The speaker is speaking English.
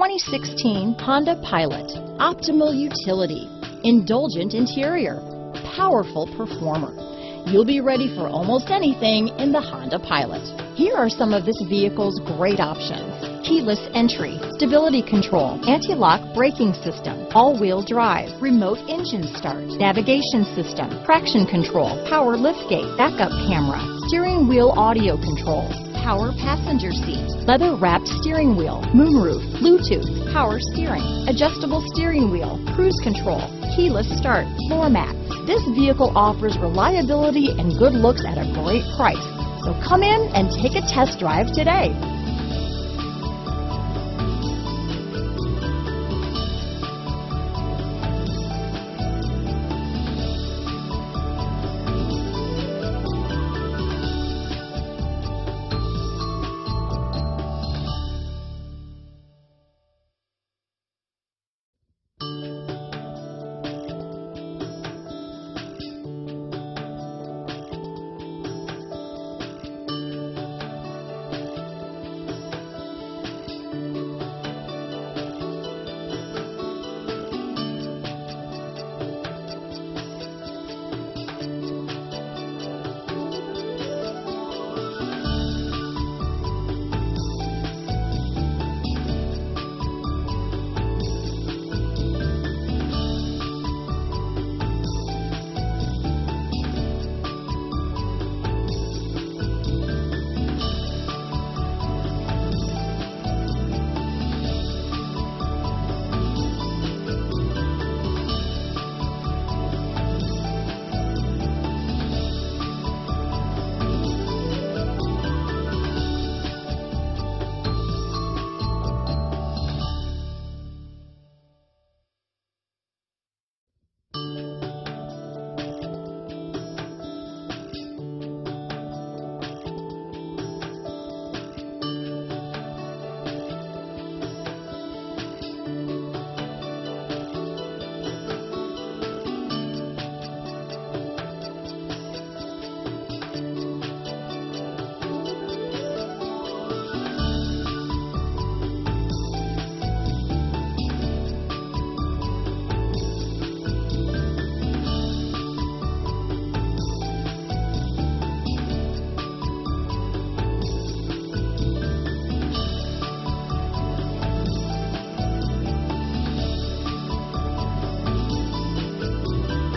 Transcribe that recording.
2016 Honda Pilot. Optimal utility, indulgent interior, powerful performer. You'll be ready for almost anything in the Honda Pilot. Here are some of this vehicle's great options. Keyless entry, stability control, anti-lock braking system, all-wheel drive, remote engine start, navigation system, traction control, power liftgate, backup camera, steering wheel audio controls, power passenger seat, leather wrapped steering wheel, moonroof, Bluetooth, power steering, adjustable steering wheel, cruise control, keyless start, floor mats. This vehicle offers reliability and good looks at a great price. So come in and take a test drive today.